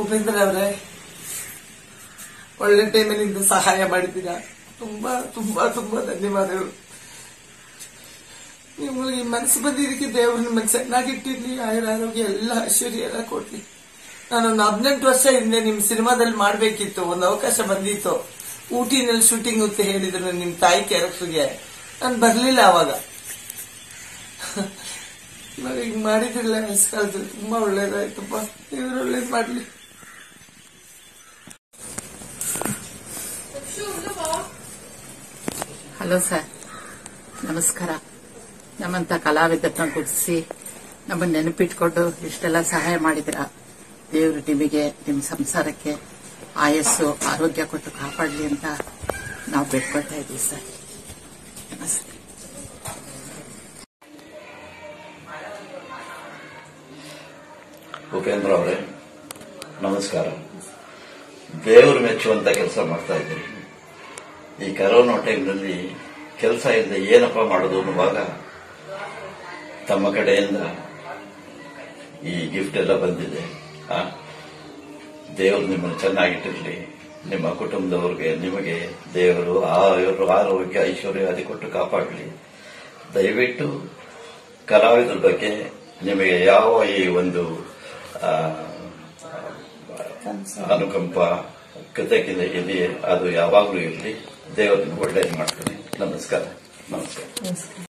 ಉಪೇಂದ್ರ ಅವರೇ, ಒಳ್ಳೆ ಟೈಮಿನಿಂದ ಸಹಾಯ ಮಾಡಿದ್ದೀರಾ? ತುಂಬಾ ತುಂಬಾ ತುಂಬಾ ಧನ್ಯವಾದಗಳು. ನಿಮಗೆ ಮನಸ್ಸು ಬಂದಿದ್ದಕ್ಕೆ ದೇವರು ನಿಮ್ಮನ್ನು ಚೆನ್ನಾಗಿಟ್ಟಿರ್ಲಿ ಆಯುರ ಆರೋಗ್ಯ ಎಲ್ಲ ಐಶ್ವರ್ಯ ಎಲ್ಲ ಕೊಡ್ಲಿ. ನಾನೊಂದು ಹದಿನೆಂಟು ವರ್ಷ ಹಿಂದೆ ನಿಮ್ ಸಿನಿಮಾದಲ್ಲಿ ಮಾಡ್ಬೇಕಿತ್ತು, ಒಂದು ಅವಕಾಶ ಬಂದಿತ್ತು. ಊಟಿನಲ್ಲಿ ಶೂಟಿಂಗ್ ಅಂತ ಹೇಳಿದ್ರು ನಿಮ್ ತಾಯಿ ಕ್ಯಾರೆಕ್ಟರ್ಗೆ. ನಾನು ಬರ್ಲಿಲ್ಲ ಅವಾಗ. ಇವಾಗ ಈಗ ಮಾಡಿದ್ರಲ್ಲ ಅದು ತುಂಬಾ ಒಳ್ಳೇದಾಯ್ತಪ್ಪ. ಇವ್ರು ಒಳ್ಳೇದ್ ಮಾಡ್ಲಿ. Hello sir. ನಮಸ್ಕಾರ. ನಮ್ಮಂತ ಕಲಾವಿದರನ್ನ ಗುರುತಿಸಿ ನಮ್ಮನ್ನ ನೆನಪಿಟ್ಕೊಂಡು ಇಷ್ಟೆಲ್ಲ ಸಹಾಯ ಮಾಡಿದ್ರ ದೇವರು ನಿಮಗೆ ನಿಮ್ಮ ಸಂಸಾರಕ್ಕೆ ಆಯಸ್ಸು, ಆರೋಗ್ಯ ಕೊಟ್ಟು ಕಾಪಾಡಲಿ ಅಂತ ನಾವು ಬೇಡ್ಕೊಳ್ತಾ ಇದ್ದೀವಿ ಸರ್. ನಮಸ್ತೆ. ಉಪೇಂದ್ರ ಅವರೇ, ನಮಸ್ಕಾರ. ದೇವರು ಮೆಚ್ಚುವಂತ ಕೆಲಸ ಮಾಡ್ತಾ ಇದ್ದೀರಿ. ಈ ಕರೋನಾ ಟೈಮ್ನಲ್ಲಿ ಕೆಲಸ ಇಲ್ಲ ಏನಪ್ಪ ಮಾಡೋದು ಅನ್ನುವಾಗ ತಮ್ಮ ಕಡೆಯಿಂದ ಈ ಗಿಫ್ಟ್ ಎಲ್ಲ ಬಂದಿದೆ. ದೇವರು ನಿಮ್ಮನ್ನು ಚೆನ್ನಾಗಿಟ್ಟಿರಲಿ. ನಿಮ್ಮ ಕುಟುಂಬದವ್ರಿಗೆ ನಿಮಗೆ ದೇವರು ಆಯುರ್ ಆರೋಗ್ಯ ಐಶ್ವರ್ಯ ಅದಿ ಕೊಟ್ಟು ಕಾಪಾಡಲಿ. ದಯವಿಟ್ಟು ಕಲಾವಿದರ ಬಗ್ಗೆ ನಿಮಗೆ ಯಾವ ಈ ಒಂದು ಅನುಕಂಪ ಕೃತಜ್ಞತೆ ಇಲ್ಲಿ ಅದು ಯಾವಾಗಲೂ ಇರಲಿ. ದೇವರನ್ನು ಒಳ್ಳೇದು ಮಾಡ್ತೀನಿ. ನಮಸ್ಕಾರ. ನಮಸ್ಕಾರ.